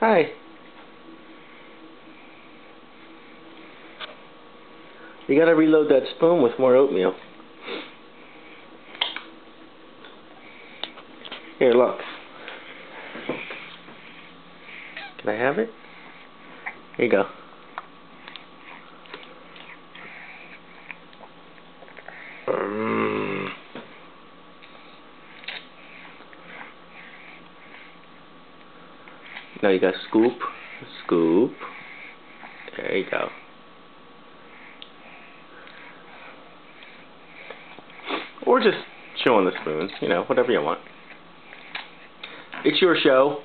Hi. You gotta reload that spoon with more oatmeal. Here, look. Can I have it? Here you go. Mm. Now you got scoop, scoop. There you go. Or just chewing the spoons, you know, whatever you want. It's your show.